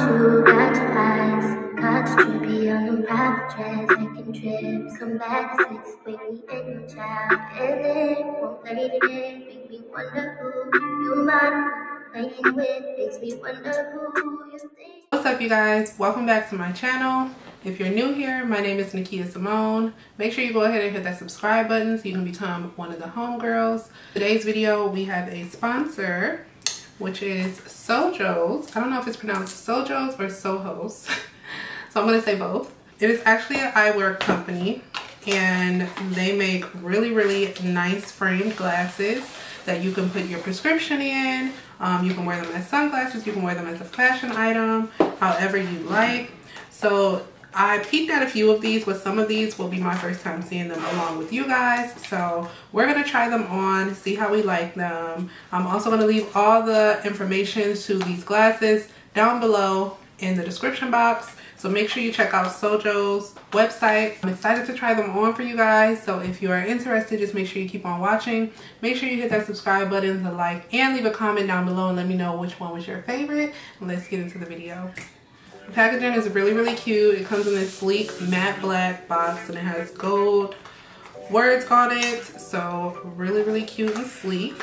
you, got your eyes. Got you trippy on them private jets, taking trips. Come back at six, wake me and your child. And then won't late again, make me wonder who you might playing with. Makes me wonder who you think. What's up you guys? Welcome back to my channel. If you're new here, my name is Nakia Symone. Make sure you go ahead and hit that subscribe button so you can become one of the homegirls. Today's video, we have a sponsor, which is Sojos. I don't know if it's pronounced Sojos or Soho's. so I'm gonna say both. It is actually an eyewear company and they make really, really nice framed glasses that you can put your prescription in. Um, you can wear them as sunglasses, you can wear them as a fashion item, however you like. So I peeked at a few of these, but some of these will be my first time seeing them along with you guys. So we're going to try them on, see how we like them. I'm also going to leave all the information to these glasses down below in the description box. So make sure you check out Sojos website. I'm excited to try them on for you guys. So if you are interested, just make sure you keep on watching. Make sure you hit that subscribe button, the like, and leave a comment down below and let me know which one was your favorite. Let's get into the video. The packaging is really, really cute. It comes in this sleek matte black box and it has gold words on it. So really, really cute and sleek.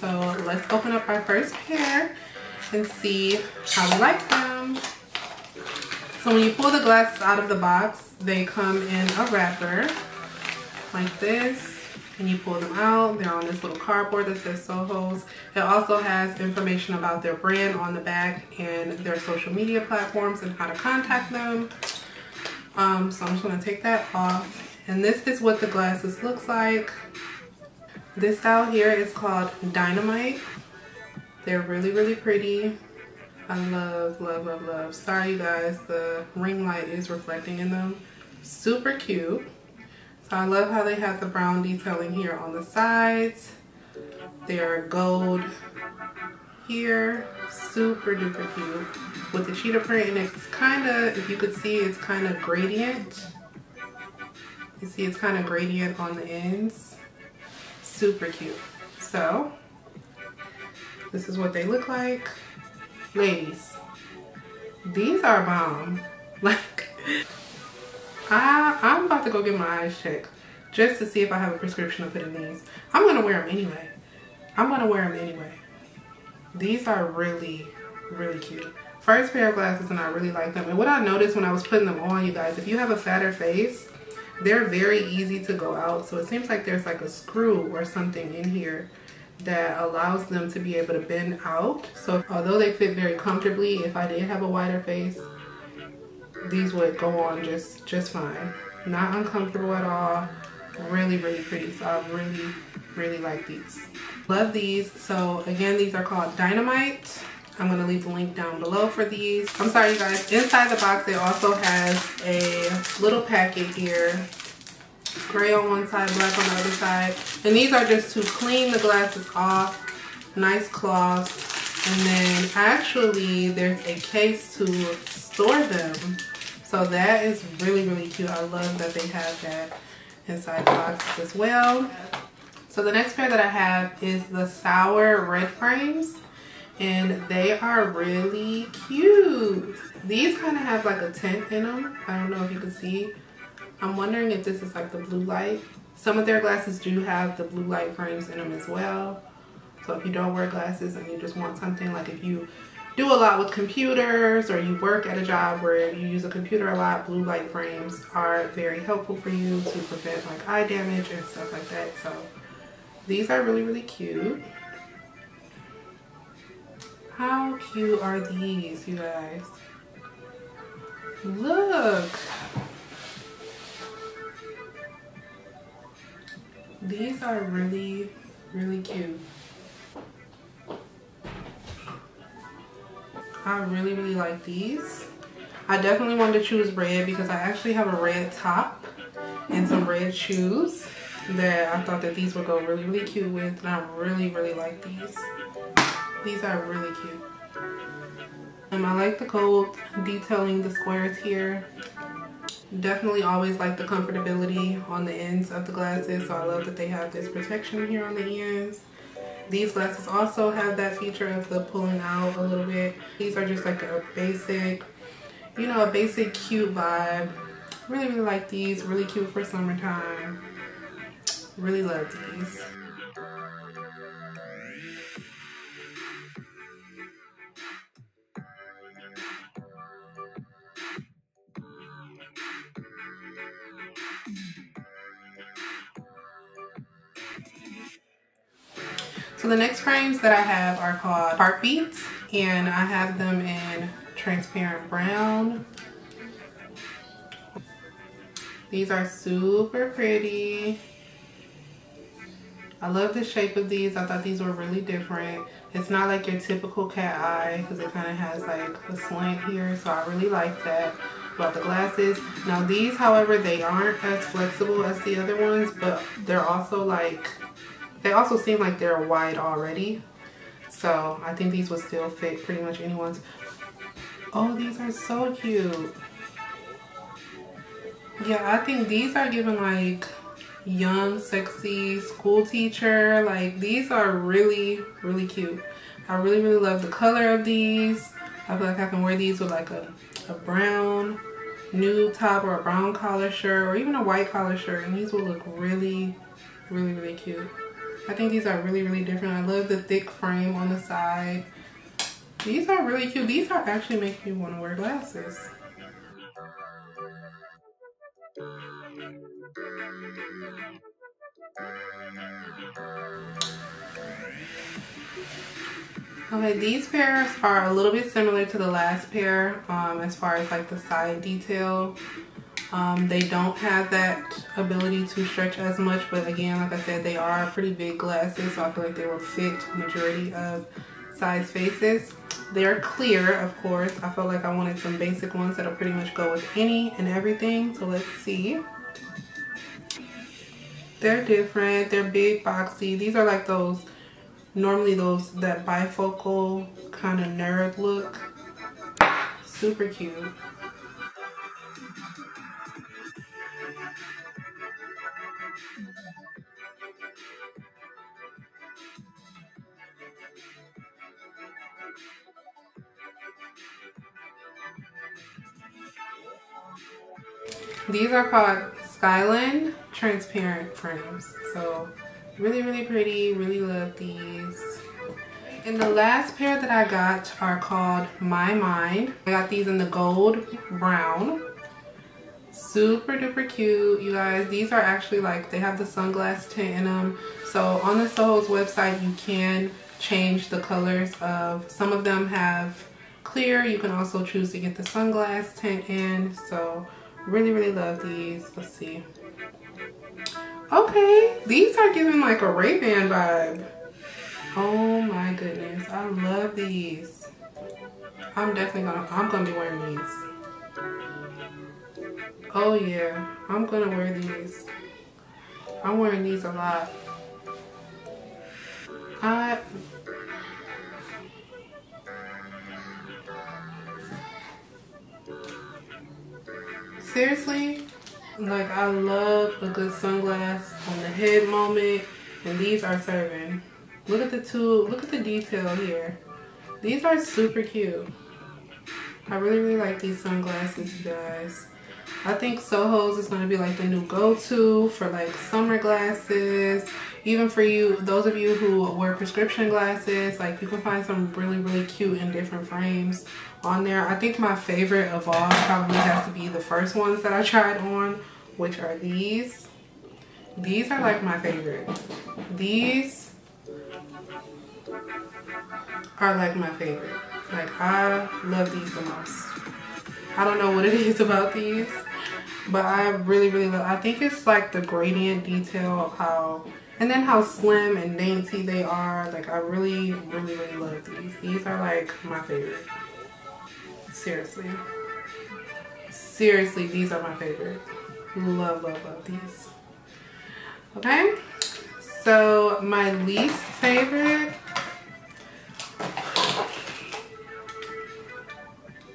So let's open up our first pair and see how we like them. So when you pull the glasses out of the box, they come in a wrapper like this and you pull them out. They're on this little cardboard that says Soho's. It also has information about their brand on the back and their social media platforms and how to contact them. Um, so I'm just gonna take that off. And this is what the glasses looks like. This style here is called Dynamite. They're really, really pretty. I love, love, love, love. Sorry you guys, the ring light is reflecting in them. Super cute. I love how they have the brown detailing here on the sides. They're gold here. Super duper cute. With the cheetah print and it's kind of, if you could see, it's kind of gradient. You see it's kind of gradient on the ends. Super cute. So, this is what they look like. Ladies, these are bomb. Like, I, I'm about to go get my eyes checked just to see if I have a prescription to put in these. I'm going to wear them anyway. I'm going to wear them anyway. These are really, really cute. First pair of glasses and I really like them. And what I noticed when I was putting them on, you guys, if you have a fatter face, they're very easy to go out. So it seems like there's like a screw or something in here that allows them to be able to bend out. So although they fit very comfortably, if I did have a wider face, these would go on just just fine. Not uncomfortable at all. Really really pretty. So i really really like these. Love these. So again these are called dynamite. I'm going to leave the link down below for these. I'm sorry you guys. Inside the box it also has a little packet here. Gray on one side black on the other side. And these are just to clean the glasses off. Nice cloths. And then actually there's a case to store them so that is really, really cute. I love that they have that inside the box as well. So the next pair that I have is the Sour Red Frames. And they are really cute. These kind of have like a tint in them. I don't know if you can see. I'm wondering if this is like the blue light. Some of their glasses do have the blue light frames in them as well. So if you don't wear glasses and you just want something like if you do a lot with computers or you work at a job where you use a computer a lot, blue light frames are very helpful for you to prevent like eye damage and stuff like that. So these are really, really cute. How cute are these, you guys? Look. These are really, really cute. I really, really like these. I definitely wanted to choose red because I actually have a red top and some red shoes that I thought that these would go really, really cute with. And I really, really like these. These are really cute. And I like the gold detailing the squares here. Definitely always like the comfortability on the ends of the glasses. So I love that they have this protection here on the ends. These glasses also have that feature of the pulling out a little bit. These are just like a basic, you know, a basic cute vibe. Really, really like these. Really cute for summertime. Really love these. So the next frames that I have are called Heartbeats and I have them in transparent brown. These are super pretty. I love the shape of these. I thought these were really different. It's not like your typical cat eye because it kind of has like a slant here. So I really like that about the glasses. Now these, however, they aren't as flexible as the other ones, but they're also like they also seem like they're wide already. So I think these would still fit pretty much anyone's. Oh, these are so cute. Yeah, I think these are giving like young, sexy school teacher. Like these are really, really cute. I really, really love the color of these. I feel like I can wear these with like a, a brown nude top or a brown collar shirt or even a white collar shirt and these will look really, really, really cute. I think these are really, really different. I love the thick frame on the side. These are really cute. These are actually making me want to wear glasses. Okay, these pairs are a little bit similar to the last pair um, as far as like the side detail. Um, they don't have that ability to stretch as much, but again, like I said, they are pretty big glasses, so I feel like they will fit majority of size faces. They're clear, of course. I felt like I wanted some basic ones that'll pretty much go with any and everything, so let's see. They're different, they're big, boxy. These are like those, normally those, that bifocal kind of nerd look. Super cute. These are called Skyland transparent frames. So really, really pretty. Really love these. And the last pair that I got are called My Mind. I got these in the gold brown. Super duper cute, you guys. These are actually like, they have the sunglass tint in them. So on the Soho's website, you can change the colors of, some of them have clear. You can also choose to get the sunglass tint in. So really, really love these. Let's see. Okay, these are giving like a Ray-Ban vibe. Oh my goodness, I love these. I'm definitely gonna, I'm gonna be wearing these. Oh yeah, I'm gonna wear these. I'm wearing these a lot. I, seriously, like I love a good sunglass on the head moment and these are serving. Look at the two, look at the detail here. These are super cute. I really, really like these sunglasses, you guys. I think Soho's is going to be like the new go-to for like summer glasses. Even for you, those of you who wear prescription glasses, like you can find some really, really cute and different frames on there. I think my favorite of all probably has to be the first ones that I tried on which are these. These are like my favorite. These are like my favorite. Like I love these the most. I don't know what it is about these, but I really, really love, I think it's like the gradient detail of how, and then how slim and dainty they are. Like I really, really, really love these. These are like my favorite. Seriously. Seriously, these are my favorite. Love, love, love these. Okay, so my least favorite.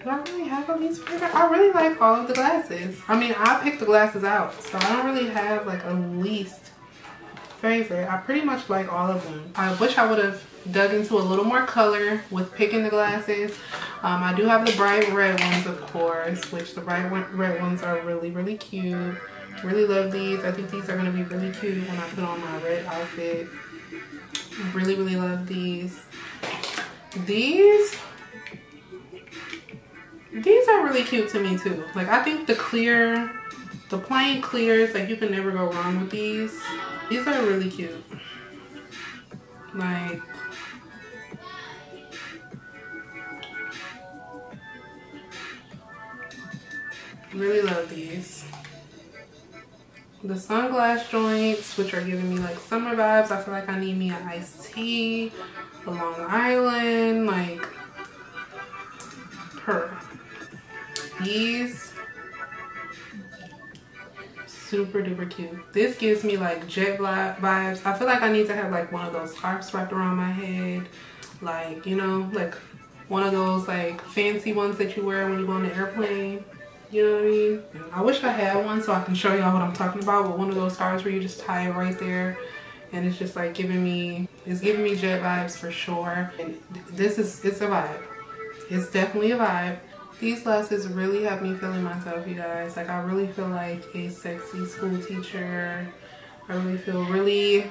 Do I really have a least favorite? I really like all of the glasses. I mean, I picked the glasses out, so I don't really have like a least favorite. I pretty much like all of them. I wish I would have dug into a little more color with picking the glasses. Um, I do have the bright red ones, of course, which the bright red ones are really, really cute. Really love these. I think these are going to be really cute when I put on my red outfit. Really, really love these. These, these are really cute to me too. Like I think the clear, the plain clears, like you can never go wrong with these. These are really cute. Like, really love these. The sunglass joints, which are giving me like summer vibes. I feel like I need me an iced tea, a Long Island, like her. These super duper cute. This gives me like jet vibes. I feel like I need to have like one of those scarves wrapped around my head. Like, you know, like one of those like fancy ones that you wear when you go on the airplane. You know what I mean? I wish I had one so I can show y'all what I'm talking about. But one of those scarves where you just tie it right there. And it's just like giving me, it's giving me jet vibes for sure. And this is, it's a vibe. It's definitely a vibe. These glasses really have me feeling myself, you guys. Like, I really feel like a sexy school teacher. I really feel really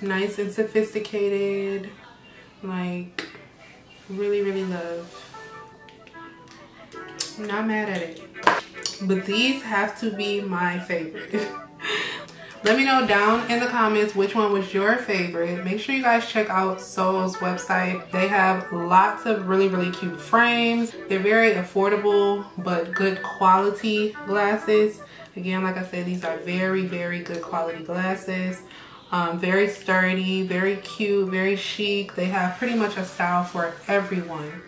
nice and sophisticated. Like, really, really love. Not mad at it. But these have to be my favorite. Let me know down in the comments which one was your favorite. Make sure you guys check out Soul's website. They have lots of really, really cute frames. They're very affordable, but good quality glasses. Again, like I said, these are very, very good quality glasses. Um, very sturdy, very cute, very chic. They have pretty much a style for everyone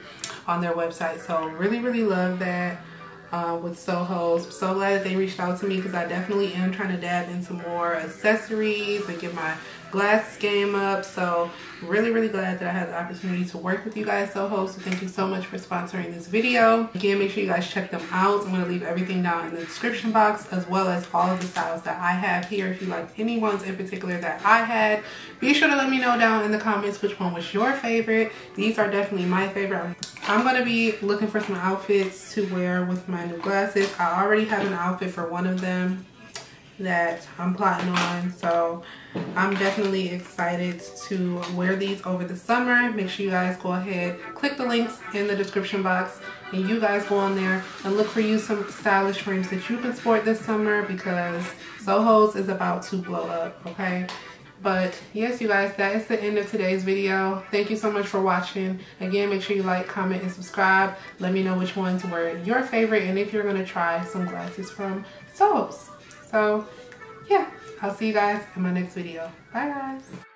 on their website. So really, really love that uh, with Soho's. So glad that they reached out to me because I definitely am trying to dab into more accessories and get my glasses game up. So really, really glad that I had the opportunity to work with you guys, Soho. So thank you so much for sponsoring this video. Again, make sure you guys check them out. I'm going to leave everything down in the description box as well as all of the styles that I have here. If you like any ones in particular that I had, be sure to let me know down in the comments which one was your favorite. These are definitely my favorite. I'm going to be looking for some outfits to wear with my new glasses. I already have an outfit for one of them that I'm plotting on. So I'm definitely excited to wear these over the summer. Make sure you guys go ahead, click the links in the description box and you guys go on there and look for you some stylish frames that you can sport this summer because Soho's is about to blow up, okay? But yes, you guys, that is the end of today's video. Thank you so much for watching. Again, make sure you like, comment, and subscribe. Let me know which ones were your favorite and if you're going to try some glasses from Soho's. So yeah, I'll see you guys in my next video. Bye guys.